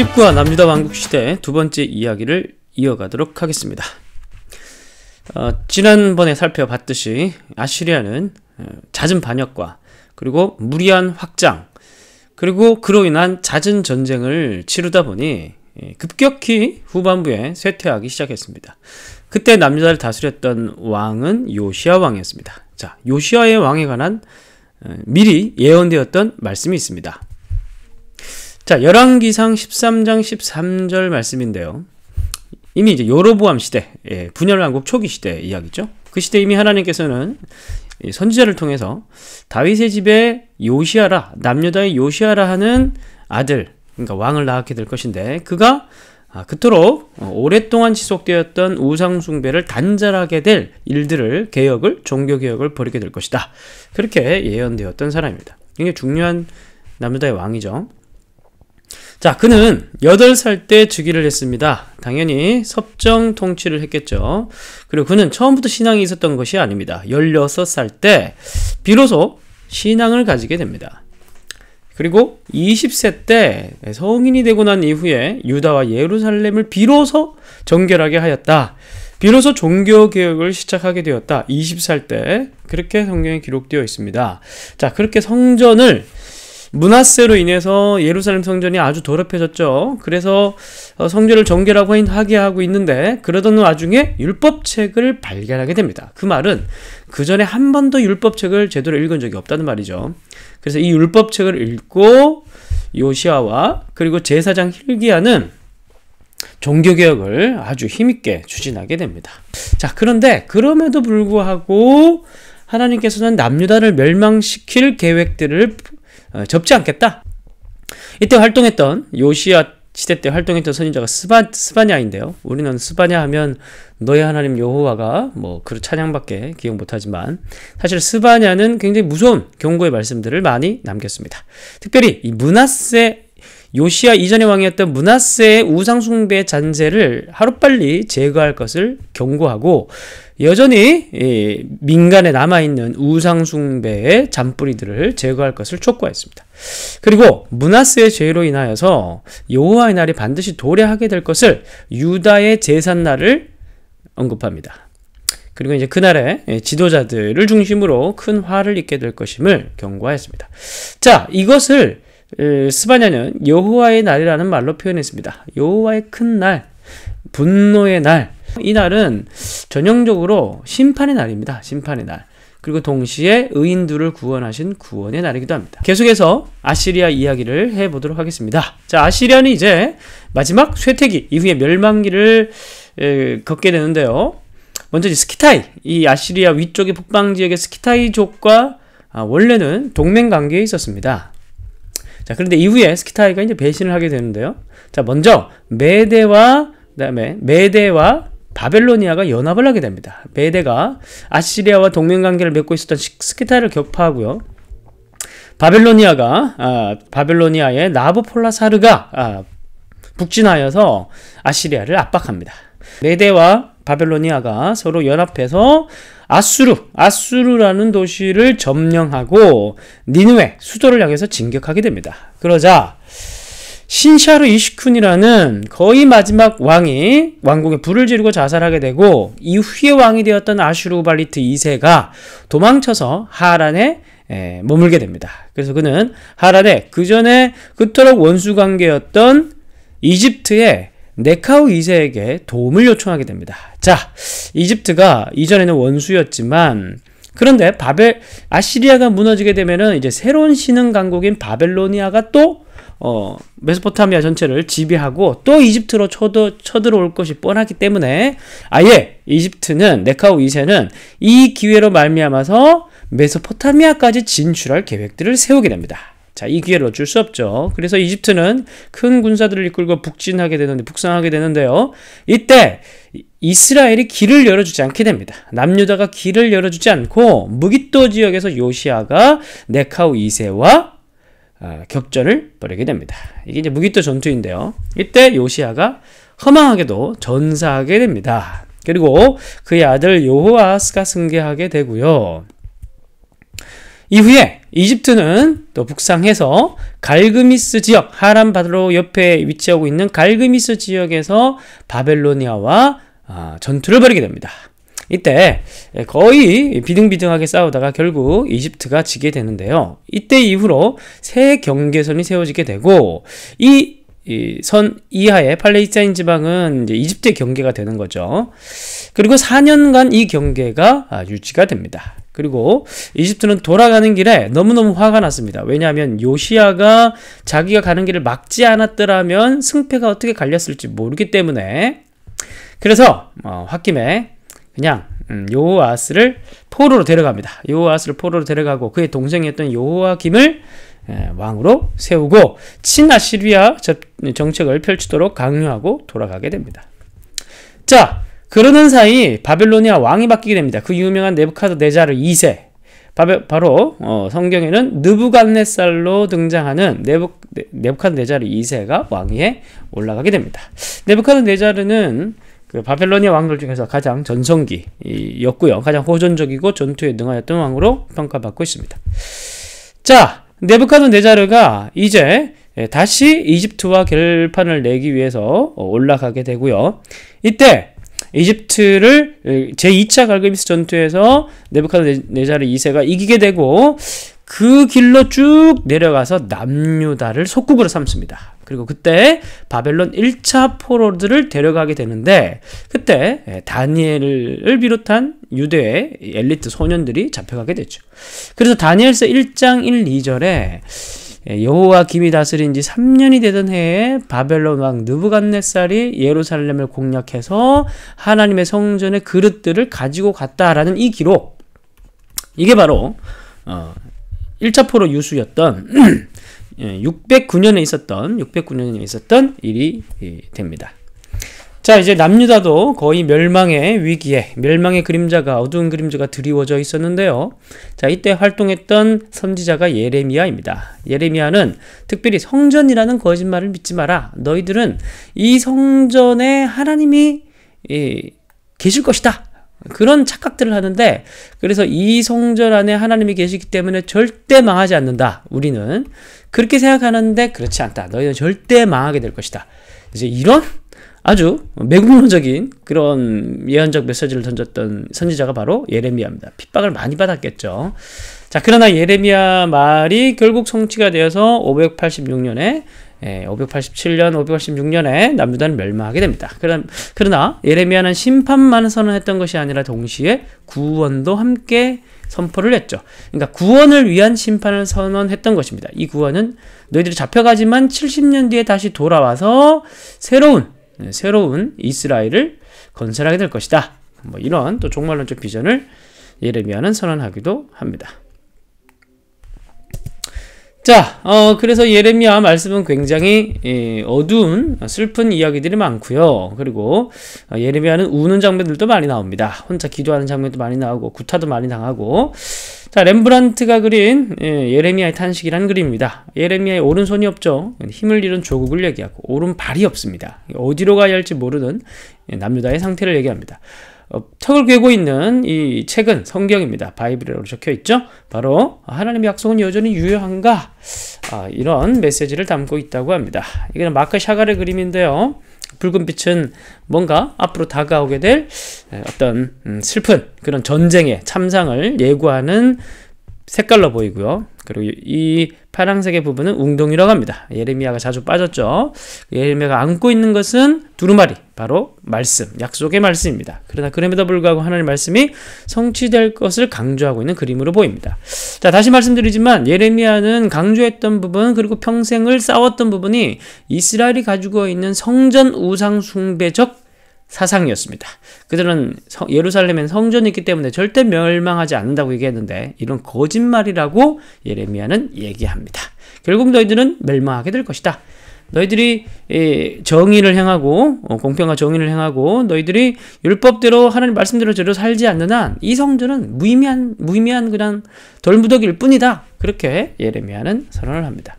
19화 남유다 왕국시대 두 번째 이야기를 이어가도록 하겠습니다. 어, 지난번에 살펴봤듯이 아시리아는 어, 잦은 반역과 그리고 무리한 확장 그리고 그로 인한 잦은 전쟁을 치르다 보니 예, 급격히 후반부에 쇠퇴하기 시작했습니다. 그때 남유다를 다스렸던 왕은 요시아 왕이었습니다. 자, 요시아의 왕에 관한 어, 미리 예언되었던 말씀이 있습니다. 자, 열왕기상 13장 13절 말씀인데요. 이미 이제 요로보암 시대, 예, 분열 왕국 초기 시대 이야기죠. 그 시대 이미 하나님께서는 선지자를 통해서 다윗의 집에 요시아라, 남유다의 요시아라 하는 아들, 그러니까 왕을 낳게 될 것인데 그가 아, 그토록 오랫동안 지속되었던 우상 숭배를 단절하게 될 일들을 개혁을 종교 개혁을 벌이게 될 것이다. 그렇게 예언되었던 사람입니다. 굉장히 중요한 남유다의 왕이죠. 자, 그는 8살 때 즉위를 했습니다. 당연히 섭정 통치를 했겠죠. 그리고 그는 처음부터 신앙이 있었던 것이 아닙니다. 16살 때 비로소 신앙을 가지게 됩니다. 그리고 20세 때 성인이 되고 난 이후에 유다와 예루살렘을 비로소 정결하게 하였다. 비로소 종교 개혁을 시작하게 되었다. 20살 때 그렇게 성경에 기록되어 있습니다. 자, 그렇게 성전을 문화세로 인해서 예루살렘 성전이 아주 더럽혀졌죠. 그래서 어, 성전을 정결하고 하게 하고 있는데 그러던 와중에 율법책을 발견하게 됩니다. 그 말은 그 전에 한 번도 율법책을 제대로 읽은 적이 없다는 말이죠. 그래서 이 율법책을 읽고 요시아와 그리고 제사장 힐기야는 종교개혁을 아주 힘있게 추진하게 됩니다. 자, 그런데 그럼에도 불구하고 하나님께서는 남유다를 멸망시킬 계획들을 어, 접지 않겠다. 이때 활동했던 요시아 시대 때 활동했던 선지자가 스바, 스바냐인데요. 우리는 스바냐 하면 너의 하나님 여호와가 뭐 그 찬양밖에 기억 못하지만 사실 스바냐는 굉장히 무서운 경고의 말씀들을 많이 남겼습니다. 특별히 이 문하세 요시아 이전의 왕이었던 문하세의 우상숭배 잔재를 하루빨리 제거할 것을 경고하고 여전히 민간에 남아있는 우상숭배의 잔뿌리들을 제거할 것을 촉구했습니다. 그리고 문하스의 죄로 인하여서 여호와의 날이 반드시 도래하게 될 것을 유다의 제삿날을 언급합니다. 그리고 이제 그날에 지도자들을 중심으로 큰 화를 입게 될 것임을 경고하였습니다. 자, 이것을 스바냐는 여호와의 날이라는 말로 표현했습니다. 여호와의 큰 날, 분노의 날, 이 날은 전형적으로 심판의 날입니다. 심판의 날. 그리고 동시에 의인들을 구원하신 구원의 날이기도 합니다. 계속해서 아시리아 이야기를 해보도록 하겠습니다. 자, 아시리아는 이제 마지막 쇠퇴기 이후에 멸망기를 에, 걷게 되는데요. 먼저 스키타이, 이 아시리아 위쪽의 북방 지역의 스키타이족과 아, 원래는 동맹 관계에 있었습니다. 자, 그런데 이후에 스키타이가 이제 배신을 하게 되는데요. 자, 먼저 메데와 그다음에 메데와 바벨로니아가 연합을 하게 됩니다. 메데가 아시리아와 동맹 관계를 맺고 있었던 스키타를 격파하고요. 바벨로니아가 아, 바벨로니아의 나보폴라사르가 아, 북진하여서 아시리아를 압박합니다. 메데와 바벨로니아가 서로 연합해서 아수르, 아수르라는 도시를 점령하고 니누에 수도를 향해서 진격하게 됩니다. 그러자 신샤르 이슈쿤이라는 거의 마지막 왕이 왕궁에 불을 지르고 자살하게 되고 이후에 왕이 되었던 아슈르발리트 2세가 도망쳐서 하란에 에, 머물게 됩니다. 그래서 그는 하란에 그 전에 그토록 원수 관계였던 이집트의 네카우 2세에게 도움을 요청하게 됩니다. 자, 이집트가 이전에는 원수였지만 그런데 바벨 아시리아가 무너지게 되면은 이제 새로운 신흥 강국인 바벨로니아가 또 어, 메소포타미아 전체를 지배하고 또 이집트로 쳐들, 쳐들어올 것이 뻔하기 때문에 아예 이집트는 네카우 2세는 이 기회로 말미암아서 메소포타미아까지 진출할 계획들을 세우게 됩니다. 자, 이 기회를 어쩔 수 없죠. 그래서 이집트는 큰 군사들을 이끌고 북진하게 되는데, 북상하게 되는데요. 이때 이스라엘이 길을 열어주지 않게 됩니다. 남유다가 길을 열어주지 않고 무기토 지역에서 요시아가 네카우 2세와 어, 격전을 벌이게 됩니다. 이게 이제 무기토 전투인데요. 이때 요시아가 허망하게도 전사하게 됩니다. 그리고 그의 아들 요호아스가 승계하게 되고요. 이후에 이집트는 또 북상해서 갈그미스 지역, 하람 바로 옆에 위치하고 있는 갈그미스 지역에서 바벨로니아와 아, 전투를 벌이게 됩니다. 이때 거의 비등비등하게 싸우다가 결국 이집트가 지게 되는데요. 이때 이후로 새 경계선이 세워지게 되고 이 선 이하의 팔레스타인 지방은 이제 이집트의 경계가 되는 거죠. 그리고 4년간 이 경계가 아, 유지가 됩니다. 그리고 이집트는 돌아가는 길에 너무너무 화가 났습니다. 왜냐하면 요시아가 자기가 가는 길을 막지 않았더라면 승패가 어떻게 갈렸을지 모르기 때문에 그래서 어, 홧김에 그냥 음, 요아스를 포로로 데려갑니다. 요아스를 포로로 데려가고 그의 동생이었던 요아김을 왕으로 세우고 친아시리아 정책을 펼치도록 강요하고 돌아가게 됩니다. 자, 그러는 사이 바벨로니아 왕이 바뀌게 됩니다. 그 유명한 네부카드네자르 2세. 바로 어, 성경에는 느부갓네살로 등장하는 네부, 네부카드네자르 2세가 왕위에 올라가게 됩니다. 네부카드네자르는 그 바벨로니아 왕들 중에서 가장 전성기였고요. 가장 호전적이고 전투에 능하였던 왕으로 평가받고 있습니다. 자, 네부카드네자르가 이제 다시 이집트와 결판을 내기 위해서 올라가게 되고요. 이때 이집트를 제2차 갈그미스 전투에서 네부카드네자르 2세가 이기게 되고 그 길로 쭉 내려가서 남유다를 속국으로 삼습니다. 그리고 그때 바벨론 1차 포로들을 데려가게 되는데 그때 다니엘을 비롯한 유대의 엘리트 소년들이 잡혀가게 되죠. 그래서 다니엘서 1장 1, 2절에 여호와 김이 다스린 지 3년이 되던 해에 바벨론 왕 느부갓네살이 예루살렘을 공략해서 하나님의 성전의 그릇들을 가지고 갔다라는 이 기록 이게 바로 어, 1차 포로 유수였던 609년에 예, 있었던 609년에 있었던 일이 됩니다. 자, 이제 남유다도 거의 멸망의 위기에 멸망의 그림자가 어두운 그림자가 드리워져 있었는데요. 자, 이때 활동했던 선지자가 예레미야입니다. 예레미야는 특별히 성전이라는 거짓말을 믿지 마라. 너희들은 이 성전에 하나님이 예, 계실 것이다. 그런 착각들을 하는데 그래서 이 성전 안에 하나님이 계시기 때문에 절대 망하지 않는다. 우리는 그렇게 생각하는데 그렇지 않다. 너희는 절대 망하게 될 것이다. 이제 이런 아주 매국노적인 그런 예언적 메시지를 던졌던 선지자가 바로 예레미야입니다. 핍박을 많이 받았겠죠. 자, 그러나 예레미야 말이 결국 성취가 되어서 586년에 예, 587년, 586년에 남유다는 멸망하게 됩니다. 그러나 예레미야는 심판만 선언했던 것이 아니라 동시에 구원도 함께 선포를 했죠. 그러니까 구원을 위한 심판을 선언했던 것입니다. 이 구원은 너희들이 잡혀가지만 70년 뒤에 다시 돌아와서 새로운 예, 새로운 이스라엘을 건설하게 될 것이다. 뭐 이런 또 종말론적 비전을 예레미야는 선언하기도 합니다. 자, 어, 그래서 예레미야 말씀은 굉장히 예, 어두운 슬픈 이야기들이 많고요. 그리고 어, 예레미야는 우는 장면들도 많이 나옵니다. 혼자 기도하는 장면도 많이 나오고 구타도 많이 당하고. 자, 렘브란트가 그린 예, 예레미야의 탄식이라는 그림입니다. 예레미야의 오른손이 없죠. 힘을 잃은 조국을 얘기하고 오른발이 없습니다. 어디로 가야 할지 모르는 예, 남유다의 상태를 얘기합니다. 어, 턱을 괴고 있는 이 책은 성경입니다. 바이블이라고 적혀 있죠. 바로 하나님의 약속은 여전히 유효한가? 아, 이런 메시지를 담고 있다고 합니다. 이거는 마크 샤갈의 그림인데요. 붉은 빛은 뭔가 앞으로 다가오게 될 어떤 음, 슬픈 그런 전쟁의 참상을 예고하는 색깔로 보이고요. 그리고 이 파란색의 부분은 웅덩이라고 합니다. 예레미야가 자주 빠졌죠. 예레미야가 안고 있는 것은 두루마리, 바로 말씀, 약속의 말씀입니다. 그러나 그럼에도 불구하고 하나님의 말씀이 성취될 것을 강조하고 있는 그림으로 보입니다. 자, 다시 말씀드리지만 예레미야는 강조했던 부분 그리고 평생을 싸웠던 부분이 이스라엘이 가지고 있는 성전 우상 숭배적 사상이었습니다. 그들은 예루살렘엔 성전이 있기 때문에 절대 멸망하지 않는다고 얘기했는데 이런 거짓말이라고 예레미야는 얘기합니다. 결국 너희들은 멸망하게 될 것이다. 너희들이 정의를 행하고 어, 공평과 정의를 행하고 너희들이 율법대로 하나님 말씀대로 제대로 살지 않는 한 이 성전은 무의미한 무의미한 그냥 돌무더기일 뿐이다. 그렇게 예레미야는 선언을 합니다.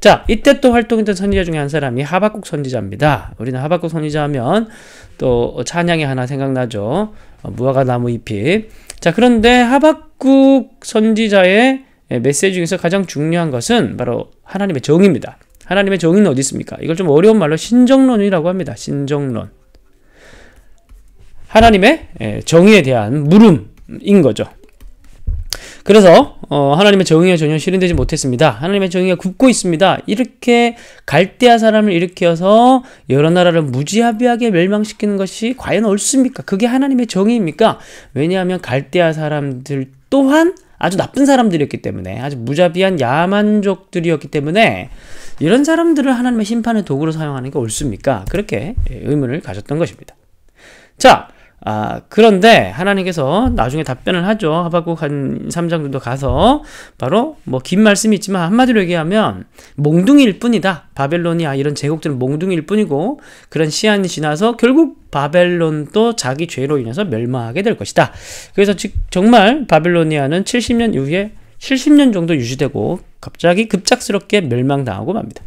자, 이때 또 활동했던 선지자 중에 한 사람이 하박국 선지자입니다. 우리는 하박국 선지자 하면 또 찬양이 하나 생각나죠. 어, 무화과 나무 잎이. 자, 그런데 하박국 선지자의 예, 메시지 중에서 가장 중요한 것은 바로 하나님의 정의입니다. 하나님의 정의는 어디 있습니까? 이걸 좀 어려운 말로 신정론이라고 합니다. 신정론. 하나님의 예, 정의에 대한 물음인 거죠. 그래서 어, 하나님의 정의가 전혀 실현되지 못했습니다. 하나님의 정의가 굽고 있습니다. 이렇게 갈대아 사람을 일으켜서 여러 나라를 무지하비하게 멸망시키는 것이 과연 옳습니까? 그게 하나님의 정의입니까? 왜냐하면 갈대아 사람들 또한 아주 나쁜 사람들이었기 때문에 아주 무자비한 야만족들이었기 때문에 이런 사람들을 하나님의 심판의 도구로 사용하는 게 옳습니까? 그렇게 의문을 가졌던 것입니다. 자, 아, 그런데 하나님께서 나중에 답변을 하죠. 하박국 한 3장 정도 가서 바로 뭐 긴 말씀이 있지만 한마디로 얘기하면 몽둥이일 뿐이다. 바벨론이야 이런 제국들은 몽둥이일 뿐이고 그런 시한이 지나서 결국 바벨론도 자기 죄로 인해서 멸망하게 될 것이다. 그래서 즉 정말 바벨로니아는 70년 이후에 70년 정도 유지되고 갑자기 급작스럽게 멸망당하고 맙니다.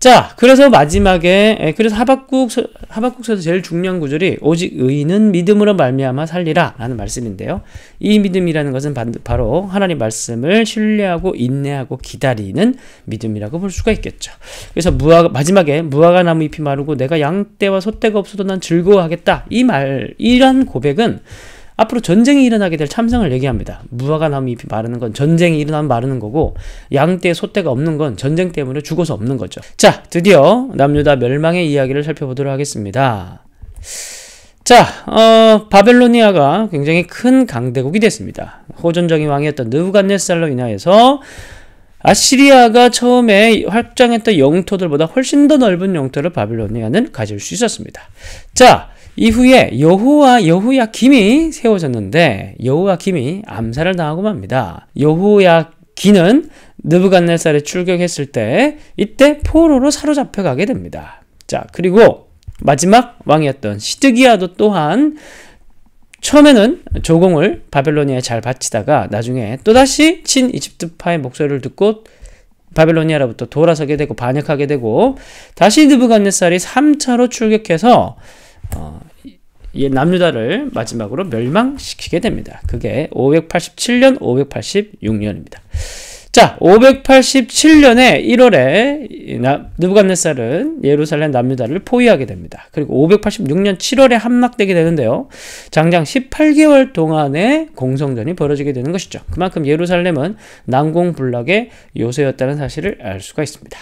자, 그래서 마지막에 예, 그래서 하박국 하박국서에서 제일 중요한 구절이 오직 의인은 믿음으로 말미암아 살리라라는 말씀인데요. 이 믿음이라는 것은 바로 하나님 말씀을 신뢰하고 인내하고 기다리는 믿음이라고 볼 수가 있겠죠. 그래서 무화 마지막에 무화과 나무 잎이 마르고 내가 양떼와 소떼가 없어도 난 즐거워하겠다. 이 말 이런 고백은 앞으로 전쟁이 일어나게 될 참상을 얘기합니다. 무화과 나무 잎이 마르는 건 전쟁이 일어나면 마르는 거고 양떼, 소떼가 없는 건 전쟁 때문에 죽어서 없는 거죠. 자, 드디어 남유다 멸망의 이야기를 살펴보도록 하겠습니다. 자, 어, 바벨로니아가 굉장히 큰 강대국이 됐습니다. 호전적인 왕이었던 느부갓네살로 인하여서 아시리아가 처음에 확장했던 영토들보다 훨씬 더 넓은 영토를 바벨로니아는 가질 수 있었습니다. 자, 이후에 여호와 여호야김이 세워졌는데 여호야김이 암살을 당하고 맙니다. 여호야기는 느부갓네살에 출격했을 때 이때 포로로 사로잡혀 가게 됩니다. 자, 그리고 마지막 왕이었던 시드기야도 또한 처음에는 조공을 바벨로니아에 잘 바치다가 나중에 또다시 친 이집트파의 목소리를 듣고 바벨로니아로부터 돌아서게 되고 반역하게 되고 다시 느부갓네살이 3차로 출격해서 어, 이 남유다를 마지막으로 멸망시키게 됩니다. 그게 587년, 586년입니다. 자, 587년에 1월에 느부갓네살은 예루살렘 남유다를 포위하게 됩니다. 그리고 586년 7월에 함락되게 되는데요. 장장 18개월 동안의 공성전이 벌어지게 되는 것이죠. 그만큼 예루살렘은 난공불락의 요새였다는 사실을 알 수가 있습니다.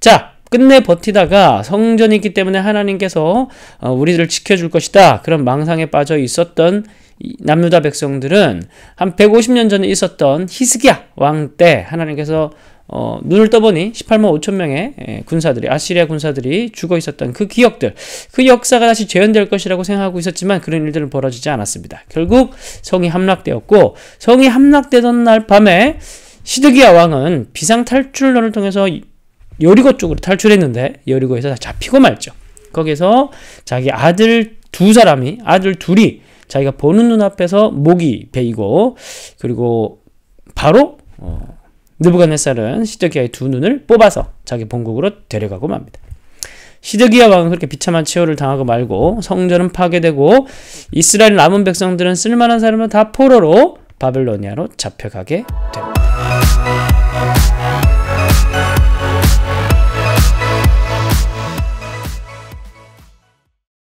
자, 끝내 버티다가 성전이 있기 때문에 하나님께서 어, 우리들을 지켜줄 것이다. 그런 망상에 빠져 있었던 남유다 백성들은 한 150년 전에 있었던 히스기야 왕 때 하나님께서 어, 눈을 떠보니 18만 5천 명의 예, 군사들이 아시리아 군사들이 죽어 있었던 그 기억들 그 역사가 다시 재현될 것이라고 생각하고 있었지만 그런 일들은 벌어지지 않았습니다. 결국 성이 함락되었고 성이 함락되던 날 밤에 시드기야 왕은 비상 탈출론을 통해서 여리고 쪽으로 탈출했는데 여리고에서 잡히고 말죠. 거기서 자기 아들 두 사람이 아들 둘이 자기가 보는 눈앞에서 목이 베이고 그리고 바로 어, 느부갓네살은 시드기야의 두 눈을 뽑아서 자기 본국으로 데려가고 맙니다. 시드기야 왕은 그렇게 비참한 치욕을 당하고 말고 성전은 파괴되고 이스라엘 남은 백성들은 쓸만한 사람은 다 포로로 바벨로니아로 잡혀가게 됩니다.